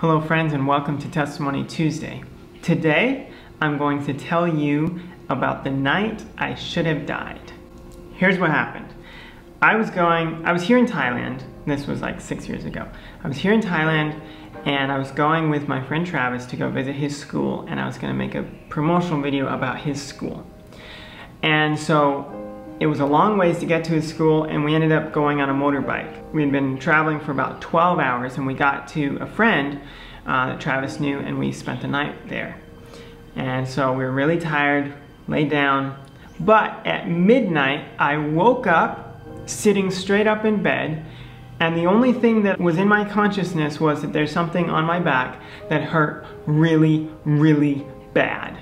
Hello, friends, and welcome to Testimony Tuesday. Today, I'm going to tell you about the night I should have died. Here's what happened. I was going, I was here in Thailand. This was like six years ago. I was here in Thailand and I was going with my friend Travis to go visit his school and I was going to make a promotional video about his school. And so it was a long ways to get to his school and we ended up going on a motorbike. We had been traveling for about 12 hours and we got to a friend uh, that Travis knew and we spent the night there. And so we were really tired, laid down, but at midnight I woke up sitting straight up in bed and the only thing that was in my consciousness was that there's something on my back that hurt really, really bad.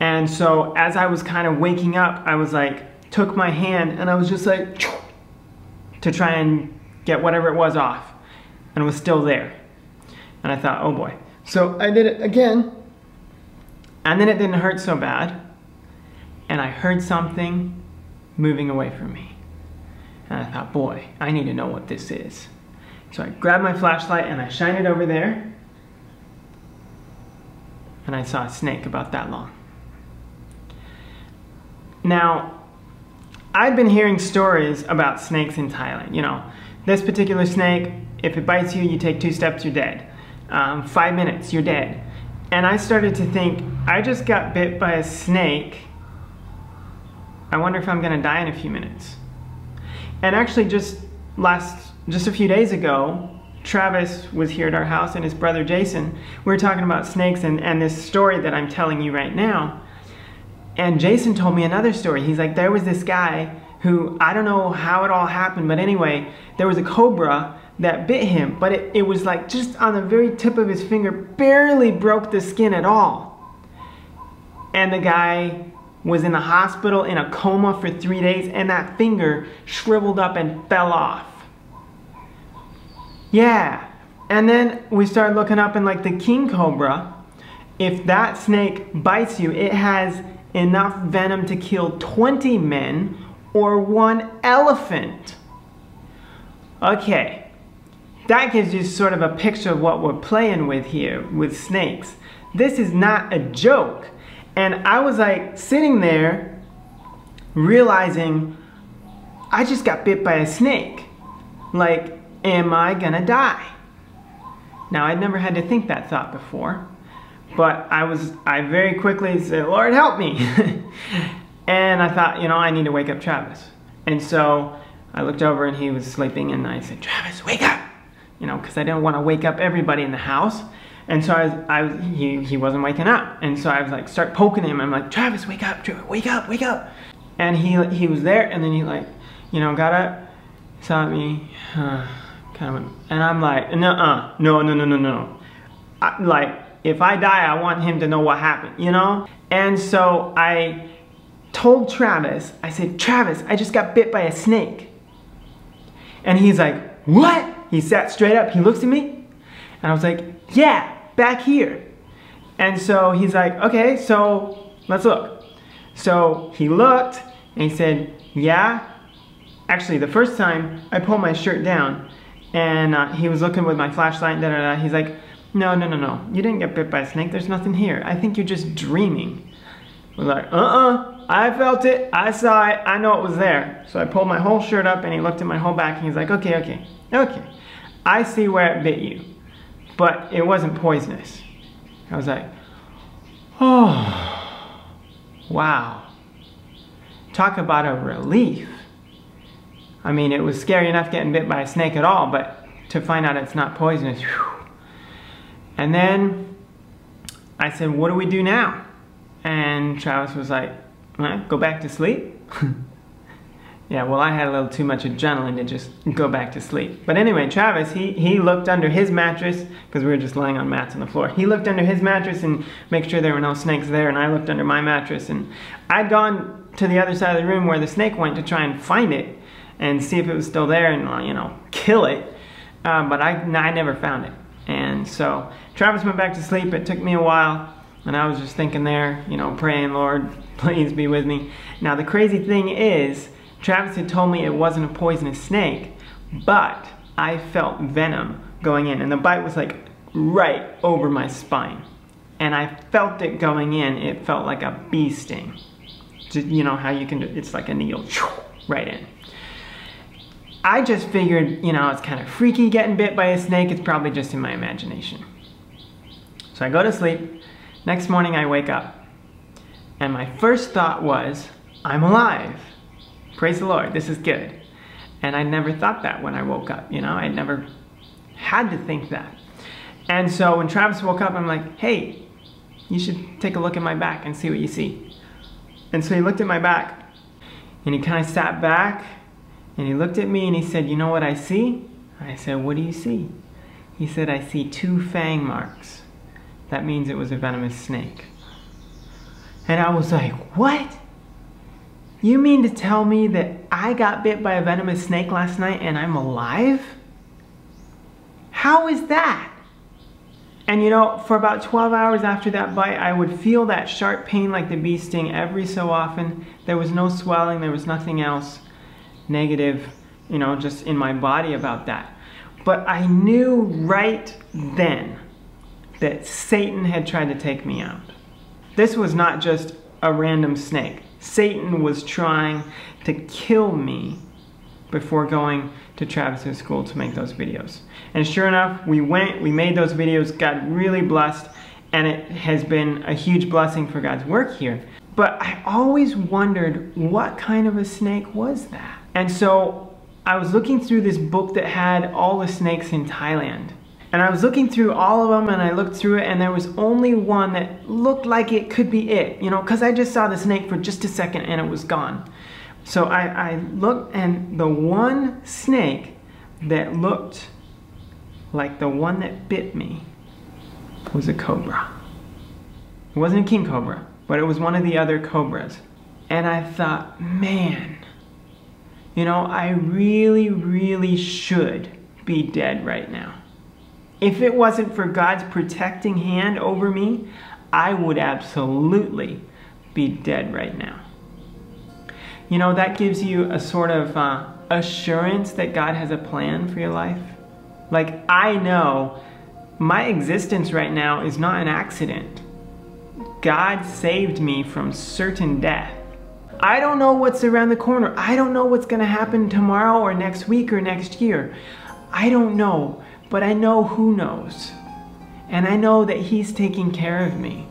And so as I was kind of waking up, I was like, took my hand and I was just like, to try and get whatever it was off. And it was still there. And I thought, oh boy. So I did it again. And then it didn't hurt so bad. And I heard something moving away from me. And I thought, boy, I need to know what this is. So I grabbed my flashlight and I shined it over there. And I saw a snake about that long. Now, I've been hearing stories about snakes in Thailand. You know, this particular snake, if it bites you, you take two steps, you're dead. Um, five minutes, you're dead. And I started to think, I just got bit by a snake. I wonder if I'm gonna die in a few minutes. And actually just last, just a few days ago, Travis was here at our house and his brother Jason. We were talking about snakes and, and this story that I'm telling you right now. And Jason told me another story. He's like, there was this guy who, I don't know how it all happened, but anyway, there was a cobra that bit him, but it, it was like just on the very tip of his finger, barely broke the skin at all. And the guy was in the hospital in a coma for three days, and that finger shriveled up and fell off. Yeah. And then we started looking up and like the king cobra, if that snake bites you, it has enough venom to kill 20 men or one elephant. Okay, that gives you sort of a picture of what we're playing with here with snakes. This is not a joke. And I was like sitting there realizing I just got bit by a snake. Like, am I gonna die? Now, I'd never had to think that thought before. But I was, I very quickly said, Lord, help me. and I thought, you know, I need to wake up Travis. And so I looked over and he was sleeping and I said, Travis, wake up. You know, because I didn't want to wake up everybody in the house. And so I was, I was, he, he wasn't waking up. And so I was like, start poking him. I'm like, Travis, wake up, Travis, wake up, wake up. And he, he was there and then he like, you know, got up, saw me, uh, kind of and I'm like, no, uh, no, no, no, no, no. I, like, if I die, I want him to know what happened, you know? And so I told Travis, I said, Travis, I just got bit by a snake. And he's like, what? He sat straight up, he looks at me, and I was like, yeah, back here. And so he's like, okay, so let's look. So he looked, and he said, yeah. Actually, the first time, I pulled my shirt down, and uh, he was looking with my flashlight, da da da. He's like, no, no, no, no. You didn't get bit by a snake. There's nothing here. I think you're just dreaming. We're like, uh-uh. I felt it. I saw it. I know it was there. So I pulled my whole shirt up and he looked at my whole back and he's like, okay, okay, okay. I see where it bit you. But it wasn't poisonous. I was like, oh, wow. Talk about a relief. I mean, it was scary enough getting bit by a snake at all, but to find out it's not poisonous, whew, and then I said, what do we do now? And Travis was like, go back to sleep? yeah, well, I had a little too much adrenaline to just go back to sleep. But anyway, Travis, he, he looked under his mattress, because we were just laying on mats on the floor. He looked under his mattress and make sure there were no snakes there, and I looked under my mattress. And I'd gone to the other side of the room where the snake went to try and find it and see if it was still there and, you know, kill it. Uh, but I, I never found it. And so Travis went back to sleep. It took me a while. And I was just thinking there, you know, praying, Lord, please be with me. Now, the crazy thing is, Travis had told me it wasn't a poisonous snake, but I felt venom going in. And the bite was like right over my spine. And I felt it going in. It felt like a bee sting. You know how you can it's like a needle right in. I just figured, you know, it's kind of freaky getting bit by a snake. It's probably just in my imagination. So I go to sleep. Next morning I wake up. And my first thought was, I'm alive. Praise the Lord, this is good. And I never thought that when I woke up, you know, I never had to think that. And so when Travis woke up, I'm like, hey, you should take a look at my back and see what you see. And so he looked at my back and he kind of sat back and he looked at me and he said, you know what I see? I said, what do you see? He said, I see two fang marks. That means it was a venomous snake. And I was like, what? You mean to tell me that I got bit by a venomous snake last night and I'm alive? How is that? And you know, for about 12 hours after that bite, I would feel that sharp pain like the bee sting every so often. There was no swelling, there was nothing else negative, you know, just in my body about that. But I knew right then that Satan had tried to take me out. This was not just a random snake. Satan was trying to kill me before going to Travis's school to make those videos. And sure enough, we went, we made those videos, got really blessed, and it has been a huge blessing for God's work here. But I always wondered what kind of a snake was that? And so I was looking through this book that had all the snakes in Thailand. And I was looking through all of them and I looked through it and there was only one that looked like it could be it, you know, because I just saw the snake for just a second and it was gone. So I, I looked and the one snake that looked like the one that bit me was a cobra. It wasn't a king cobra, but it was one of the other cobras. And I thought, man, you know, I really, really should be dead right now. If it wasn't for God's protecting hand over me, I would absolutely be dead right now. You know, that gives you a sort of uh, assurance that God has a plan for your life. Like, I know my existence right now is not an accident. God saved me from certain death. I don't know what's around the corner. I don't know what's going to happen tomorrow or next week or next year. I don't know, but I know who knows. And I know that He's taking care of me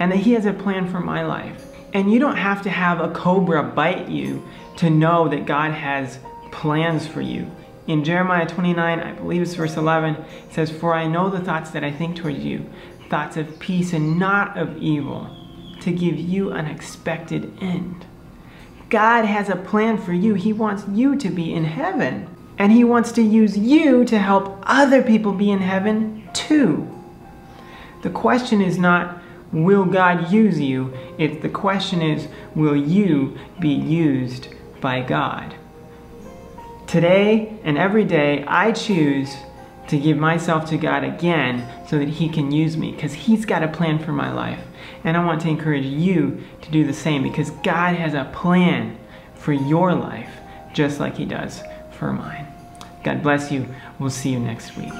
and that He has a plan for my life. And you don't have to have a cobra bite you to know that God has plans for you. In Jeremiah 29, I believe it's verse 11, it says, For I know the thoughts that I think towards you, thoughts of peace and not of evil, to give you an expected end. God has a plan for you. He wants you to be in heaven. And He wants to use you to help other people be in heaven too. The question is not, will God use you? It's the question is, will you be used by God? Today and every day, I choose to give myself to God again so that He can use me because He's got a plan for my life. And I want to encourage you to do the same because God has a plan for your life just like He does for mine. God bless you. We'll see you next week.